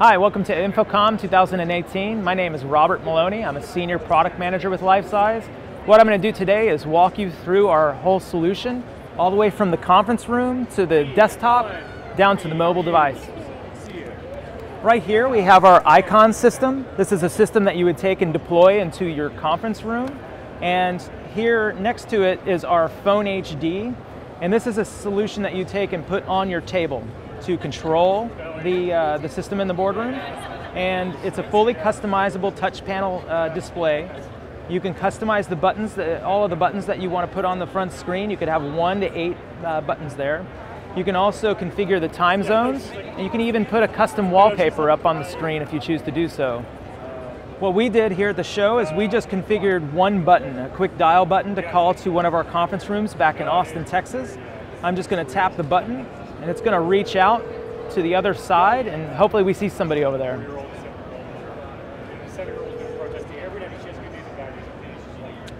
Hi, welcome to InfoComm 2018. My name is Robert Maloney. I'm a senior product manager with Lifesize. What I'm going to do today is walk you through our whole solution, all the way from the conference room to the desktop, down to the mobile device. Right here we have our icon system. This is a system that you would take and deploy into your conference room. And here next to it is our Phone HD. And this is a solution that you take and put on your table to control the, uh, the system in the boardroom. And it's a fully customizable touch panel uh, display. You can customize the buttons, the, all of the buttons that you want to put on the front screen. You could have one to eight uh, buttons there. You can also configure the time zones, and you can even put a custom wallpaper up on the screen if you choose to do so. What we did here at the show is we just configured one button, a quick dial button to call to one of our conference rooms back in Austin, Texas. I'm just going to tap the button and it's going to reach out to the other side and hopefully we see somebody over there.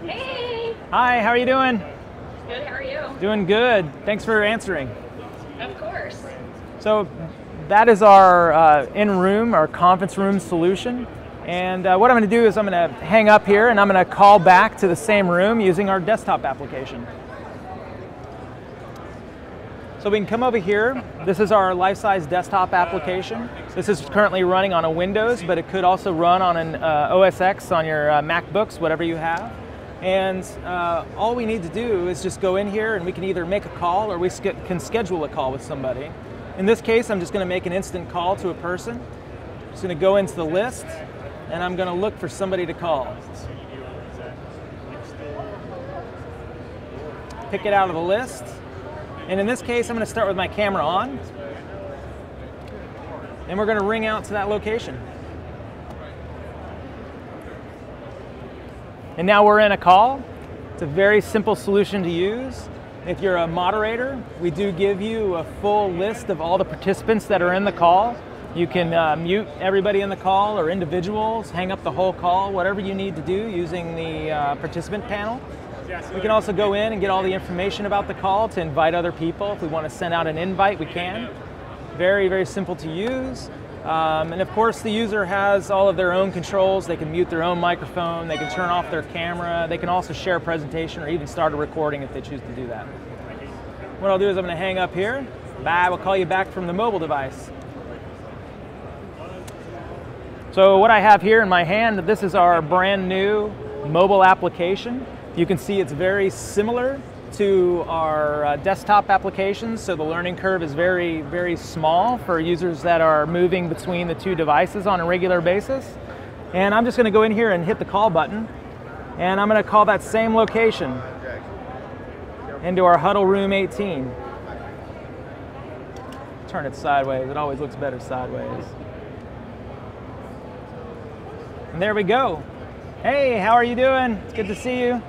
Hey! Hi, how are you doing? Good, how are you? Doing good. Thanks for answering. Of course. So that is our uh, in-room, our conference room solution. And uh, what I'm going to do is I'm going to hang up here and I'm going to call back to the same room using our desktop application. So we can come over here. This is our Lifesize desktop application. This is currently running on a Windows, but it could also run on an uh, OS X on your uh, MacBooks, whatever you have. And uh, all we need to do is just go in here and we can either make a call or we can schedule a call with somebody. In this case, I'm just going to make an instant call to a person. I'm just going to go into the list and I'm going to look for somebody to call. Pick it out of the list and in this case, I'm going to start with my camera on. And we're going to ring out to that location. And now we're in a call. It's a very simple solution to use. If you're a moderator, we do give you a full list of all the participants that are in the call. You can uh, mute everybody in the call or individuals, hang up the whole call, whatever you need to do using the uh, participant panel. We can also go in and get all the information about the call to invite other people. If we want to send out an invite, we can. Very, very simple to use. Um, and of course, the user has all of their own controls. They can mute their own microphone, they can turn off their camera, they can also share a presentation or even start a recording if they choose to do that. What I'll do is I'm going to hang up here. Bye, we'll call you back from the mobile device. So what I have here in my hand, this is our brand new mobile application. You can see it's very similar to our uh, desktop applications, so the learning curve is very, very small for users that are moving between the two devices on a regular basis. And I'm just going to go in here and hit the call button, and I'm going to call that same location into our huddle room 18. Turn it sideways, it always looks better sideways. And there we go. Hey, how are you doing? It's good to see you.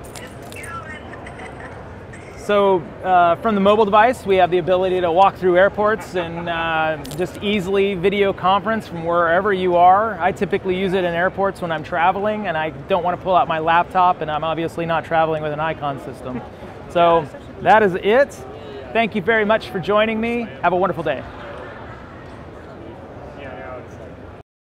So uh, from the mobile device, we have the ability to walk through airports and uh, just easily video conference from wherever you are. I typically use it in airports when I'm traveling and I don't want to pull out my laptop and I'm obviously not traveling with an icon system. So that is it. Thank you very much for joining me. Have a wonderful day.